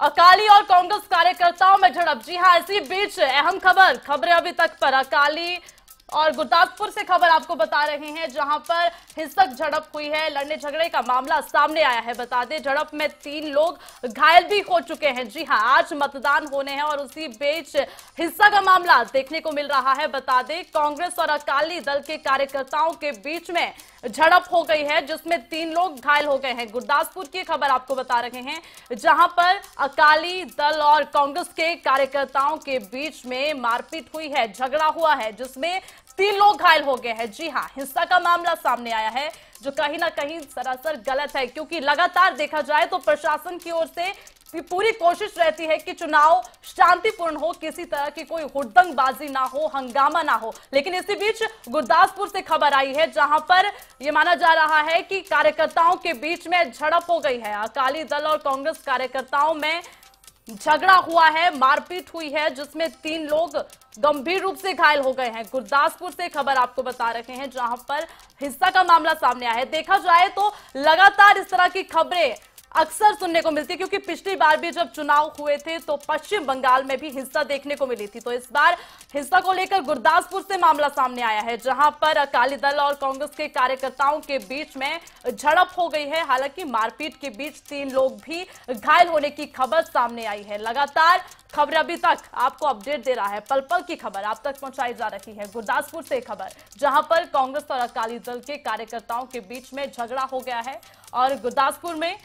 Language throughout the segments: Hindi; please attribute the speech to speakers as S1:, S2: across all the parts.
S1: अकाली और कांग्रेस कार्यकर्ताओं में झड़प। जी हाँ इसी बीच अहम खबर, खबरें अभी तक पर। अकाली और गुरदासपुर से खबर आपको बता रहे हैं, जहाँ पर हिंसक झड़प हुई है। लड़ने झगड़े का मामला सामने आया है। बता दें, झड़प में तीन लोग घायल भी हो चुके हैं। जी हाँ, आज मतदान होने हैं और उसी बीच हिंसा का मामला देखने को मिल रहा है। बता दें, कांग्रेस और अकाली दल के कार्यकर्ताओं के बीच में झड़प हो गई है, जिसमें तीन लोग घायल हो गए हैं। गुरदासपुर की खबर आपको बता रहे हैं, जहाँ पर अकाली दल और कांग्रेस के कार्यकर्ताओं के बीच में मारपीट हुई है, झगड़ा हुआ है, जिसमें तीन लोग घायल हो गए हैं। जी हाँ हिंसा का मामला सामने आया है, जो कहीं ना कहीं सरासर गलत है, क्योंकि लगातार देखा जाए तो प्रशासन की ओर से पूरी कोशिश रहती है कि चुनाव शांतिपूर्ण हो, किसी तरह की कोई हुड़दंगबाजी ना हो, हंगामा ना हो। लेकिन इसी बीच गुरदासपुर से खबर आई है, जहाँ पर यह माना जा रहा है कि कार्यकर्ताओं के बीच में झड़प हो गई है। अकाली दल और कांग्रेस कार्यकर्ताओं में झगड़ा हुआ है, मारपीट हुई है, जिसमें तीन लोग गंभीर रूप से घायल हो गए हैं। गुरदासपुर से खबर आपको बता रहे हैं, जहाँ पर हिंसा का मामला सामने आया है। देखा जाए तो लगातार इस तरह की खबरें अक्सर सुनने को मिलती है, क्योंकि पिछली बार भी जब चुनाव हुए थे तो पश्चिम बंगाल में भी हिंसा देखने को मिली थी। तो इस बार हिंसा को लेकर गुरदासपुर से मामला सामने आया है, जहाँ पर अकाली दल और कांग्रेस के कार्यकर्ताओं के बीच में झड़प हो गई है। हालाँकि मारपीट के बीच तीन लोग भी घायल होने की खबर सामने आई है। लगातार खबर अभी तक आपको अपडेट दे रहा है पल पल की खबर आप तक पहुंचाई जा रही है। गुरदासपुर से खबर, जहाँ पर कांग्रेस और अकाली दल के कार्यकर्ताओं के बीच में झगड़ा हो गया है और गुरदासपुर में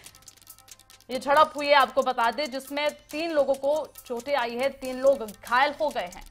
S1: ये झड़प हुई है, आपको बता दें, जिसमें तीन लोगों को चोटें आई है, तीन लोग घायल हो गए हैं।